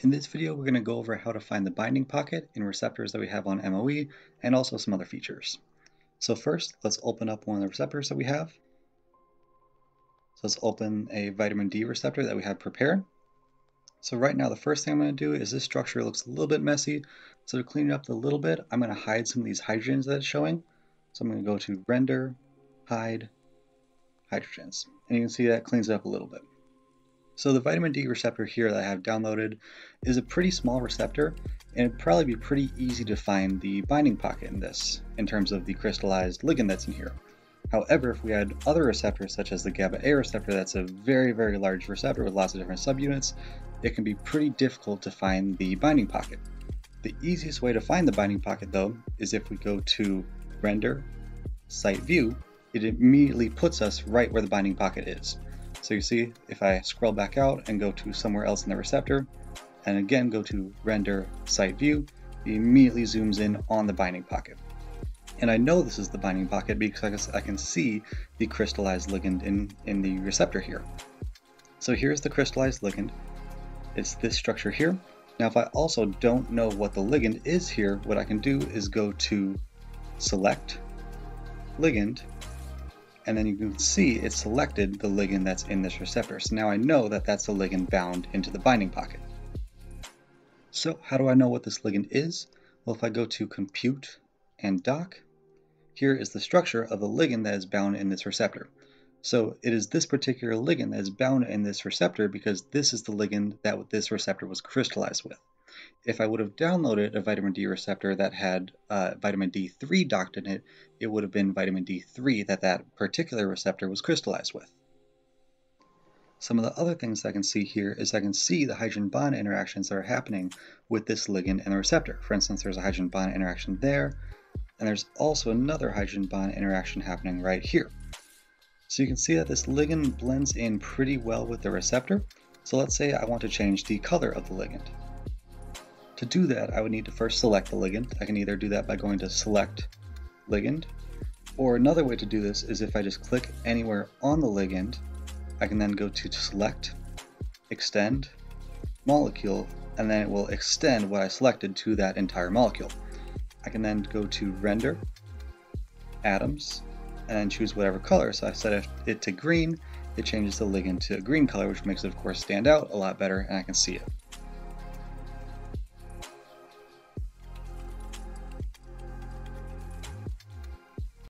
In this video, we're going to go over how to find the binding pocket in receptors that we have on MOE and also some other features. So first, let's open up one of the receptors that we have. So let's open a vitamin D receptor that we have prepared. So right now, the first thing I'm going to do is this structure looks a little bit messy. So to clean it up a little bit, I'm going to hide some of these hydrogens that it's showing. So I'm going to go to Render, Hide, Hydrogens. And you can see that cleans it up a little bit. So the vitamin D receptor here that I have downloaded is a pretty small receptor and it'd probably be pretty easy to find the binding pocket in this in terms of the crystallized ligand that's in here. However, if we had other receptors such as the GABA A receptor that's a very, very large receptor with lots of different subunits, it can be pretty difficult to find the binding pocket. The easiest way to find the binding pocket though is if we go to Render, Site View, it immediately puts us right where the binding pocket is. So you see, if I scroll back out and go to somewhere else in the receptor, and again go to Render Site View, it immediately zooms in on the binding pocket. And I know this is the binding pocket because I can see the crystallized ligand in, in the receptor here. So here's the crystallized ligand. It's this structure here. Now if I also don't know what the ligand is here, what I can do is go to Select, Ligand, and then you can see it selected the ligand that's in this receptor. So now I know that that's the ligand bound into the binding pocket. So how do I know what this ligand is? Well, if I go to Compute and Dock, here is the structure of the ligand that is bound in this receptor. So it is this particular ligand that is bound in this receptor because this is the ligand that this receptor was crystallized with. If I would have downloaded a vitamin D receptor that had uh, vitamin D3 docked in it, it would have been vitamin D3 that that particular receptor was crystallized with. Some of the other things I can see here is I can see the hydrogen bond interactions that are happening with this ligand and the receptor. For instance, there's a hydrogen bond interaction there, and there's also another hydrogen bond interaction happening right here. So you can see that this ligand blends in pretty well with the receptor. So let's say I want to change the color of the ligand. To do that, I would need to first select the ligand. I can either do that by going to Select Ligand, or another way to do this is if I just click anywhere on the ligand, I can then go to Select, Extend, Molecule, and then it will extend what I selected to that entire molecule. I can then go to Render, Atoms, and then choose whatever color. So I set it to green, it changes the ligand to a green color, which makes it of course stand out a lot better and I can see it.